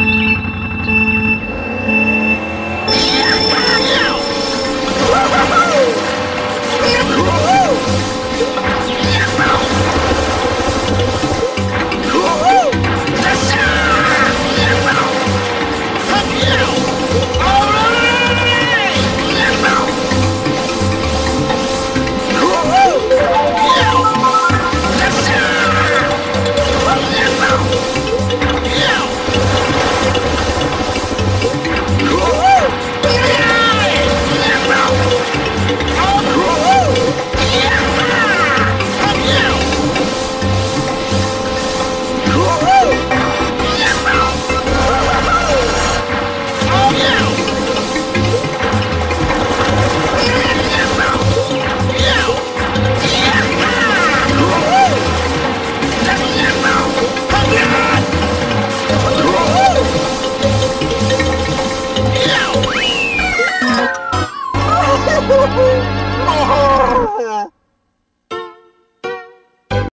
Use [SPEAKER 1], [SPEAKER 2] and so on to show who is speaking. [SPEAKER 1] Thank you.
[SPEAKER 2] Woo!